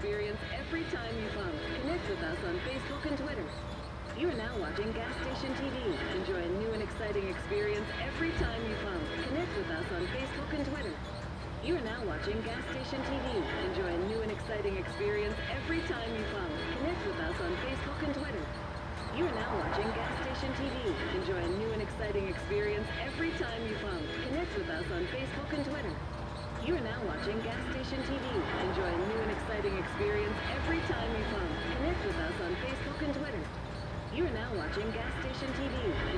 experience every time you pump. Connect with us on Facebook and Twitter. You are now watching Gas Station TV. Enjoy a new and exciting experience every time you pump. Connect with us on Facebook and Twitter. You are now watching Gas Station TV. Enjoy a new and exciting experience every time you pump. Connect with us on Facebook and Twitter. You are now watching Gas Station TV. Enjoy a new and exciting experience every time you pump. Connect with us on Facebook and Twitter. You are now watching Gas Station TV. Enjoy exciting experience every time you pump. Connect with us on Facebook and Twitter. You are now watching Gas Station TV.